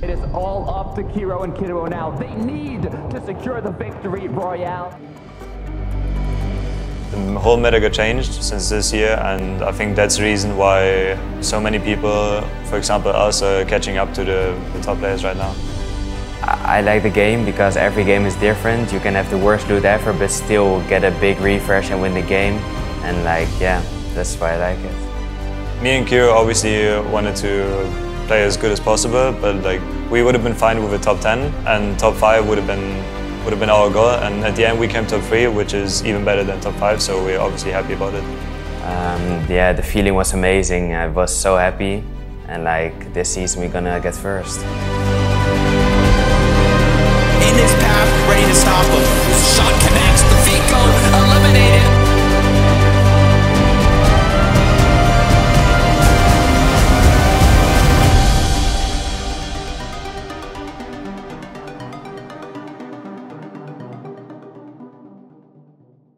It is all up to Kiiro and Kiduoo now. They need to secure the victory royale. The whole meta got changed since this year, and I think that's the reason why so many people, for example us, are catching up to the, the top players right now. I like the game because every game is different. You can have the worst loot ever, but still get a big refresh and win the game. And like, yeah, that's why I like it. Me and Kiiro obviously wanted to play as good as possible, but like we would have been fine with a top 10, and top 5 would have been would have been our goal. And at the end, we came top 3, which is even better than top 5. So we're obviously happy about it. Um, yeah, the feeling was amazing. I was so happy, and like this season, we're gonna get first.